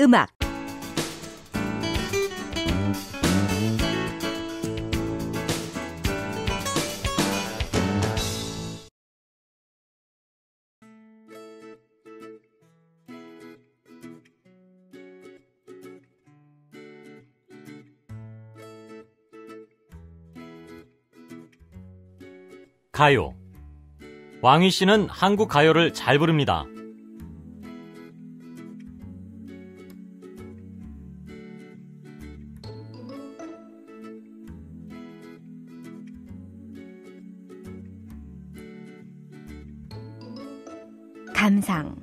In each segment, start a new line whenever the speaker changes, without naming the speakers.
음악
가요. 왕희 씨는 한국 가요를 잘 부릅니다.
감상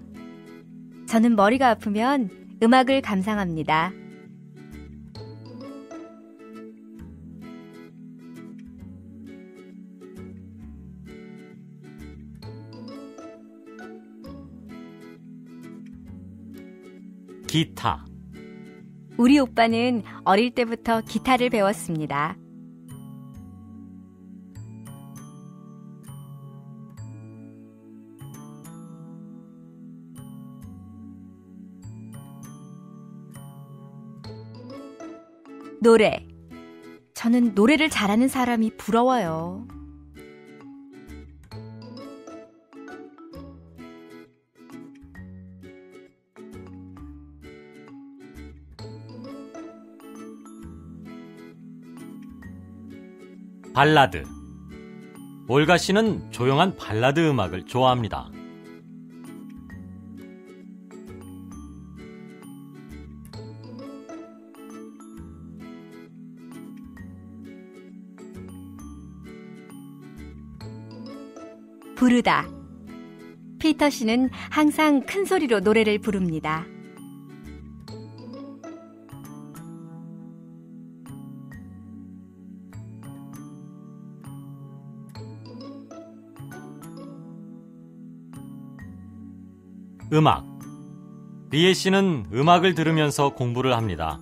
저는 머리가 아프면 음악을 감상합니다.
기타.
우리 오빠는 어릴 때부터 기타를 배웠습니다. 노래. 저는 노래를 잘하는 사람이 부러워요.
발라드. 올가 씨는 조용한 발라드 음악을 좋아합니다.
부르다. 피터 씨는 항상 큰 소리로 노래를 부릅니다.
음악. 리에 씨는 음악을 들으면서 공부를 합니다.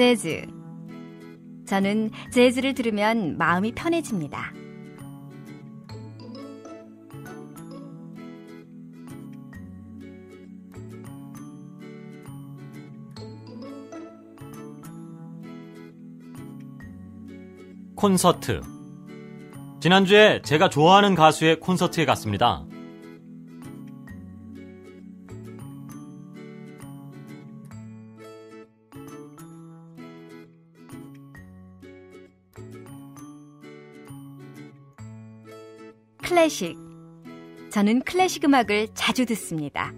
재즈. 저는 재즈를 들으면 마음이 편해집니다.
콘서트. 지난주에 제가 좋아하는 가수의 콘서트에 갔습니다.
클래식. 저는 클래식 음악을 자주 듣습니다.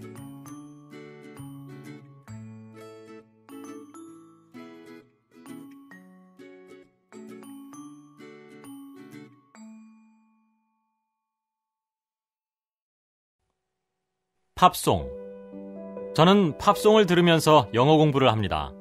팝송. 저는 팝송을 들으면서 영어 공부를 합니다.